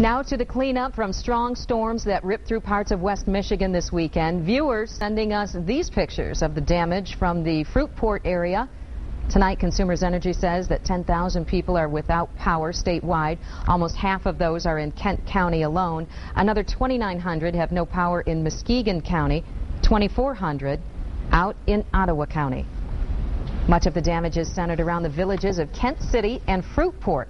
Now to the cleanup from strong storms that ripped through parts of West Michigan this weekend. Viewers sending us these pictures of the damage from the Fruitport area. Tonight, Consumers Energy says that 10,000 people are without power statewide. Almost half of those are in Kent County alone. Another 2,900 have no power in Muskegon County, 2,400 out in Ottawa County. Much of the damage is centered around the villages of Kent City and Fruitport.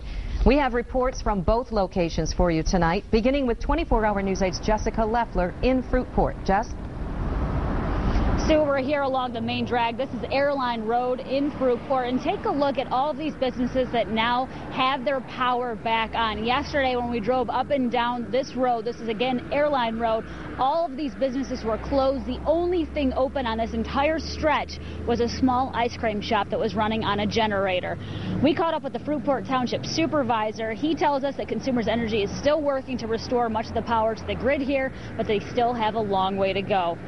We have reports from both locations for you tonight, beginning with 24-hour News 8's Jessica Leffler in Fruitport. Jess? Sue, we're here along the main drag. This is Airline Road in Fruitport. And take a look at all of these businesses that now have their power back on. Yesterday, when we drove up and down this road, this is again Airline Road, all of these businesses were closed. The only thing open on this entire stretch was a small ice cream shop that was running on a generator. We caught up with the Fruitport Township supervisor. He tells us that Consumers Energy is still working to restore much of the power to the grid here, but they still have a long way to go.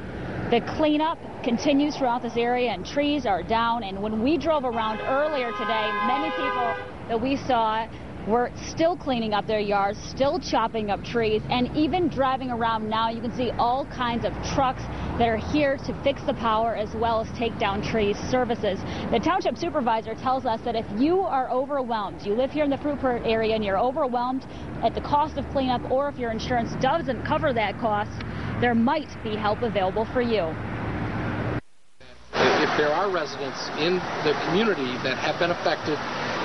The cleanup continues throughout this area and trees are down. And when we drove around earlier today, many people that we saw were still cleaning up their yards, still chopping up trees, and even driving around now, you can see all kinds of trucks that are here to fix the power as well as take down trees services. The township supervisor tells us that if you are overwhelmed, you live here in the Fruitport area and you're overwhelmed at the cost of cleanup, or if your insurance doesn't cover that cost, there might be help available for you. If there are residents in the community that have been affected,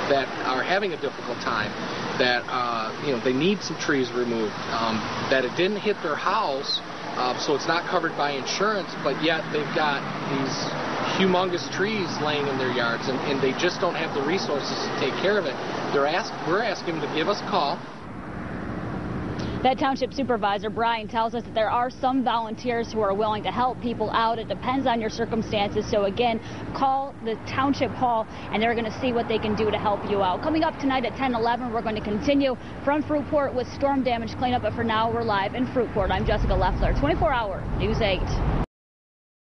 that are having a difficult time, that uh, you know they need some trees removed, um, that it didn't hit their house, uh, so it's not covered by insurance, but yet they've got these humongous trees laying in their yards, and, and they just don't have the resources to take care of it. They're ask, we're asking them to give us a call. That township supervisor, Brian, tells us that there are some volunteers who are willing to help people out. It depends on your circumstances. So again, call the township hall and they're going to see what they can do to help you out. Coming up tonight at 10, 11, we're going to continue from Fruitport with storm damage cleanup. But for now, we're live in Fruitport. I'm Jessica Leffler, 24 hour News 8.